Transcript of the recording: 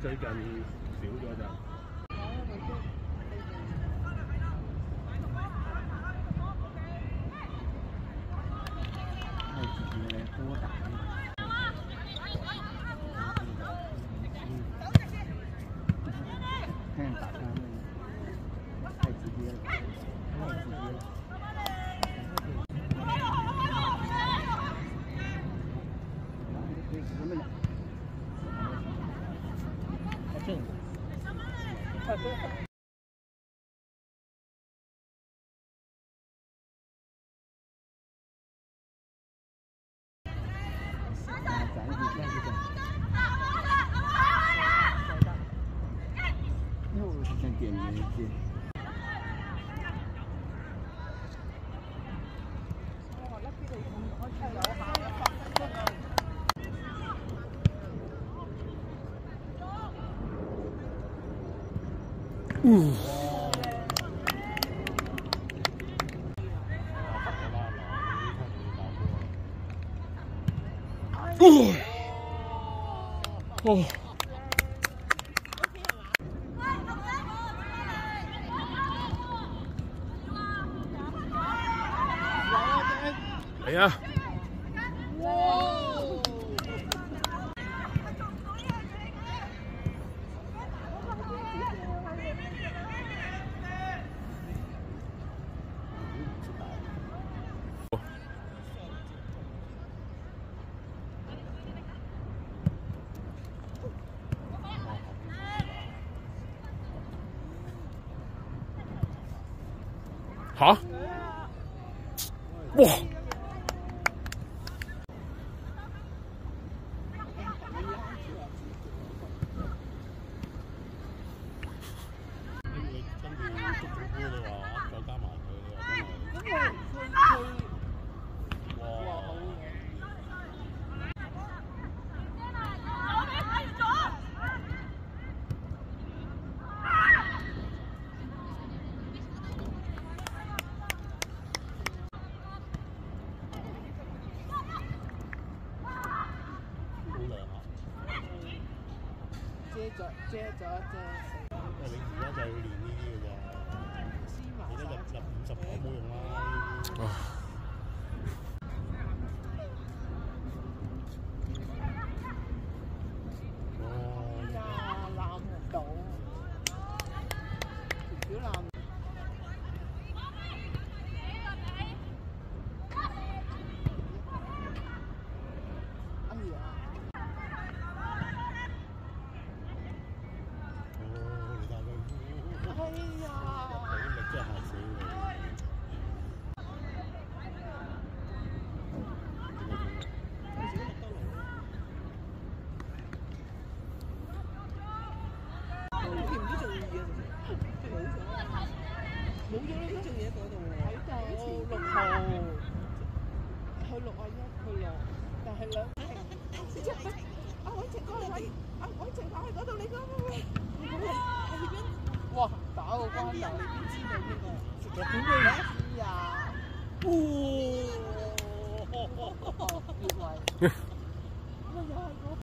最近少咗就。係自己嘅波打。聽人打翻係自己嘅，係自己嘅。又是想点。名字。哦，嚟啊！好？哇！遮咗遮咗遮因為你而家就要練呢啲嘅啫，冇咗呢种嘢喺嗰度喎。喺度六号，去六啊一，去六，但系两即系阿伟晴嗰位，阿伟晴打去嗰度，你嗰个你嗰个喺边？哇！打个关斗，你边知道边个？点会唔知啊？哦，叶伟。